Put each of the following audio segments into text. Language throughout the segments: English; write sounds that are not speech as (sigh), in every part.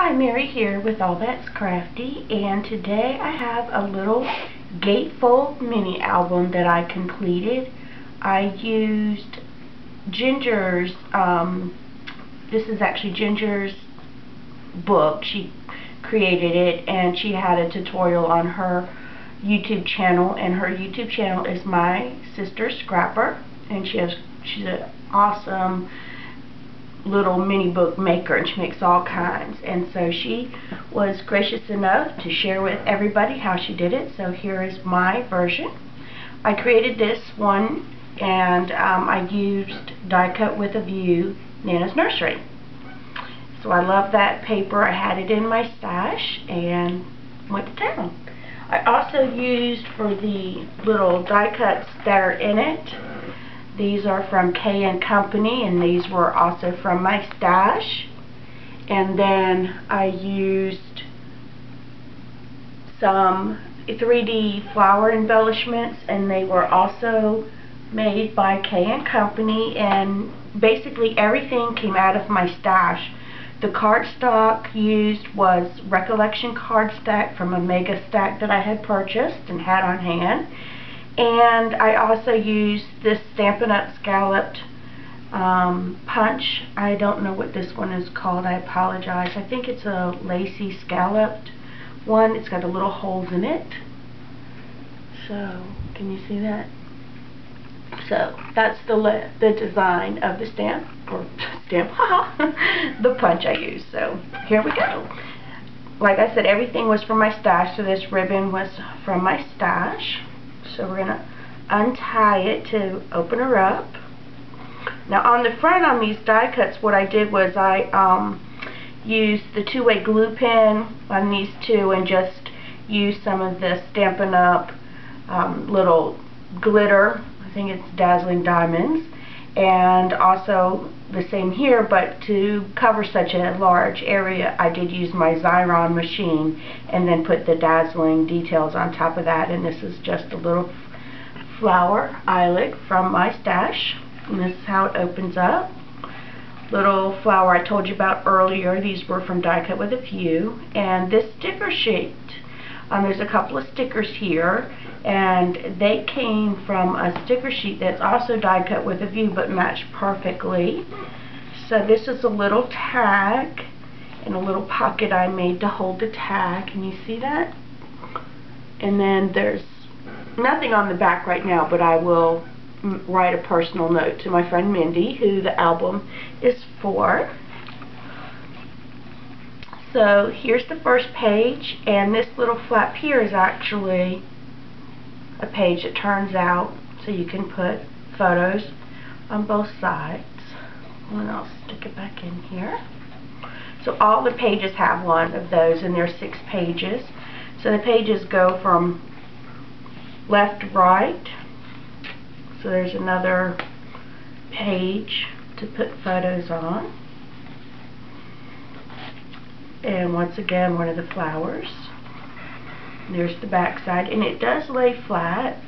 Hi, Mary here with All That's Crafty, and today I have a little gatefold mini album that I completed. I used Ginger's, um, this is actually Ginger's book. She created it, and she had a tutorial on her YouTube channel, and her YouTube channel is My Sister Scrapper, and she has, she's an awesome little mini book maker and she makes all kinds. And so she was gracious enough to share with everybody how she did it. So here is my version. I created this one and um, I used die cut with a view Nana's Nursery. So I love that paper. I had it in my stash and went to town. I also used for the little die cuts that are in it these are from K and Company, and these were also from my stash. And then I used some 3D flower embellishments, and they were also made by K and Company, and basically everything came out of my stash. The cardstock used was Recollection cardstock from a mega stack that I had purchased and had on hand. And I also use this Stampin' Up! Scalloped um, punch. I don't know what this one is called. I apologize. I think it's a lacy scalloped one. It's got a little holes in it. So, can you see that? So, that's the the design of the stamp, or (laughs) stamp, (laughs) the punch I use. So, here we go. Like I said, everything was from my stash, so this ribbon was from my stash. So we're going to untie it to open her up. Now on the front on these die cuts, what I did was I um, used the two-way glue pen on these two and just used some of the Stampin' Up! Um, little glitter. I think it's Dazzling Diamonds. And also the same here, but to cover such a large area, I did use my Xyron machine and then put the dazzling details on top of that. And this is just a little flower eyelet from my stash. And this is how it opens up. Little flower I told you about earlier. These were from Die Cut with a View. And this sticker sheet, um, there's a couple of stickers here and they came from a sticker sheet that's also die cut with a view but matched perfectly. So this is a little tag and a little pocket I made to hold the tag. Can you see that? And then there's nothing on the back right now, but I will write a personal note to my friend Mindy, who the album is for. So here's the first page, and this little flap here is actually a page that turns out so you can put photos on both sides. And I'll stick it back in here. So all the pages have one of those and there's six pages. So the pages go from left to right. So there's another page to put photos on. And once again, one of the flowers. There's the back side, and it does lay flat,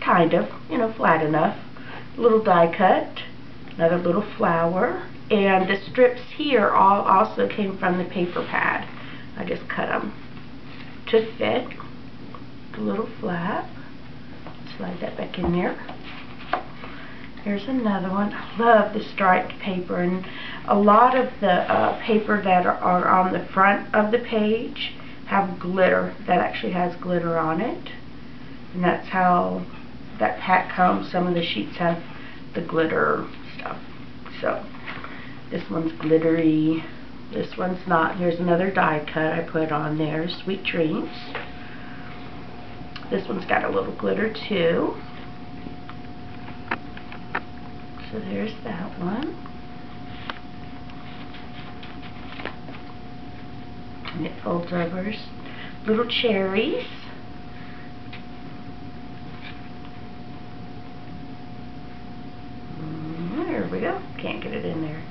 kind of, you know, flat enough. Little die cut, another little flower, and the strips here all also came from the paper pad. I just cut them to fit. The little flap. Slide that back in there. Here's another one. I love the striped paper, and a lot of the uh, paper that are, are on the front of the page have glitter that actually has glitter on it. And that's how that pack comes. Some of the sheets have the glitter stuff. So this one's glittery. This one's not. Here's another die cut I put on there sweet dreams this one's got a little glitter too so there's that one and it folds over little cherries. Mm, there we go. Can't get it in there.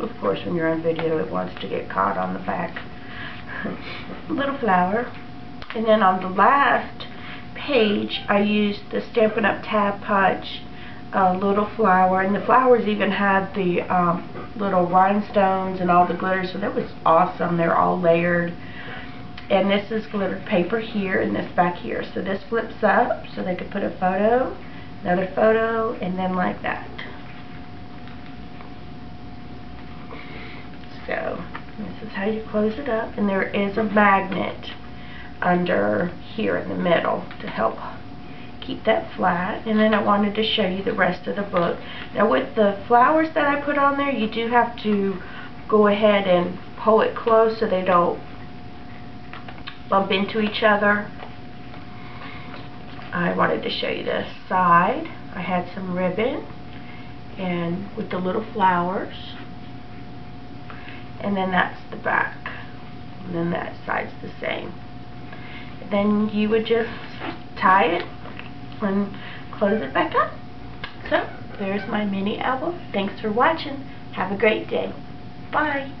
Of course, when you're on video, it wants to get caught on the back. (laughs) little flower. And then on the last page, I used the Stampin' Up! Tab Punch a little flower, and the flowers even had the um, little rhinestones and all the glitter, so that was awesome. They're all layered. And this is glittered paper here, and this back here. So this flips up, so they could put a photo, another photo, and then like that. So, this is how you close it up, and there is a magnet under here in the middle to help keep that flat and then I wanted to show you the rest of the book. Now with the flowers that I put on there you do have to go ahead and pull it close so they don't bump into each other. I wanted to show you the side. I had some ribbon and with the little flowers and then that's the back and then that side's the same. Then you would just tie it and close it back up. So, there's my mini album. Thanks for watching. Have a great day. Bye.